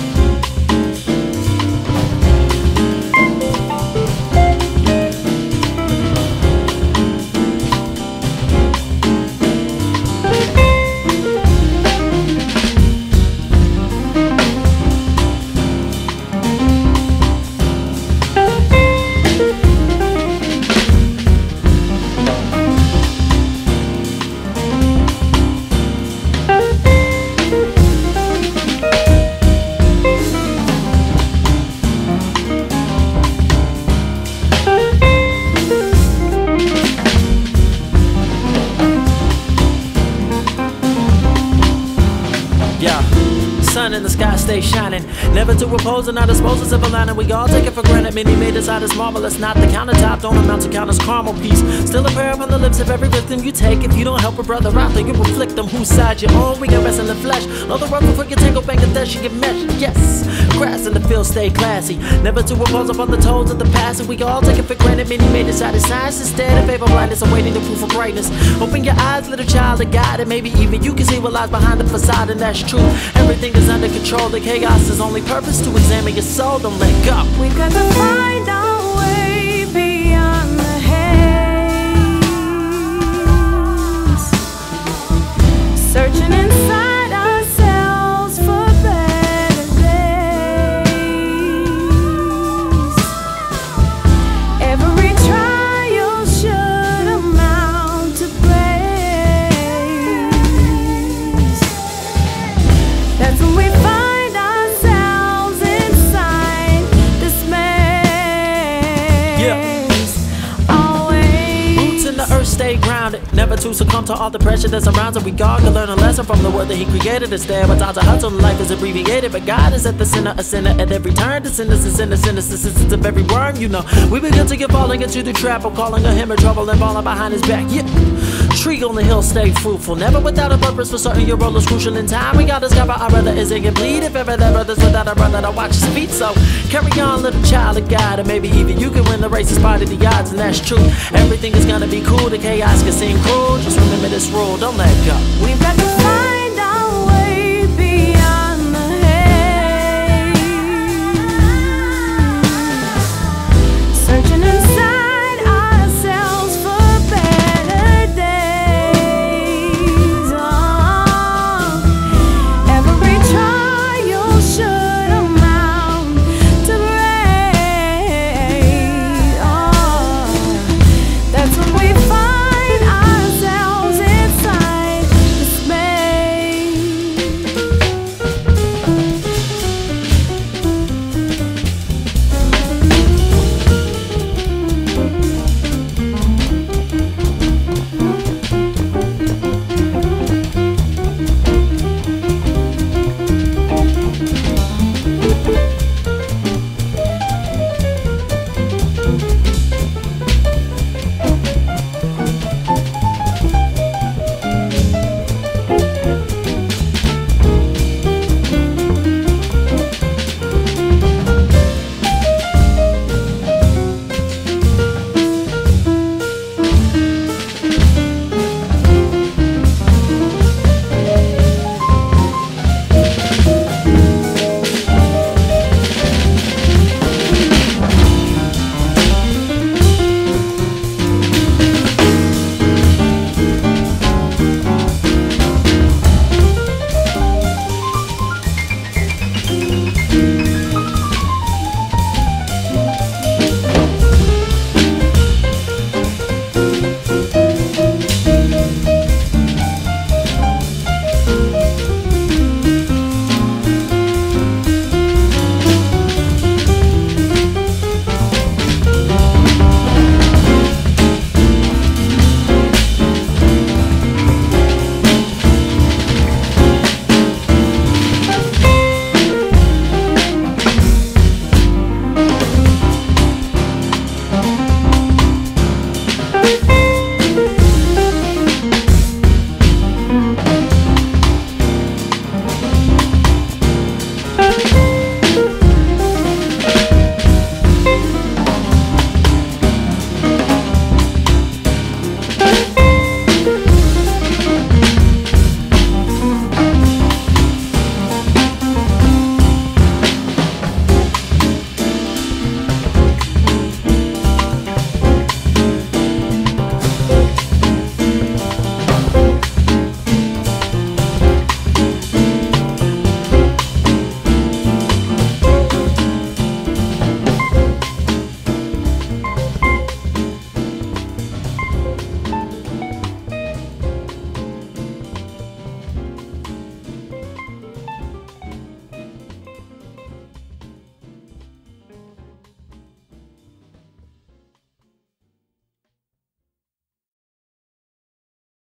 Don't stay shining. Never to oppose and not dispose of silver lining. We all take it for granted. Many us out as marvelous. Not the countertop, don't amount to count as caramel piece. Still a prayer on the lips of every victim you take. If you don't help a brother out, then you afflict them. Whose side you're on? We can rest in the flesh. All the rough before you tangle, Bangladesh, you get meshed. Yes, grass in the field, stay classy. Never to oppose upon the toes of the past. And we all take it for granted. Many us out as science instead of favor blindness. Awaiting the proof of brightness. Open your eyes, little child of God, and maybe even you can see what lies behind the facade, and that's true. Everything is under control. The chaos is only purpose to examine your soul. Don't let go. We've got to find our grounded. Never to succumb to all the pressure that surrounds us. We God can learn a lesson from the world that He created there. But of hustle, life is abbreviated. But God is at the center, a sinner at every turn. The sinners is in the cynicism of every worm, you know. We begin to get falling into the trap of calling a him in trouble and falling behind his back. Yeah. Tree on the hill, stay fruitful. Never without a purpose for certain your role is crucial in time. We gotta discover our brother is incomplete. If ever that brother's without a brother to watch his feet. So carry on, little child of God. And maybe even you can win the race despite of the odds. And that's true. Everything is gonna be cool. The chaos can seem cruel. Just remember this rule, don't let go. We've got find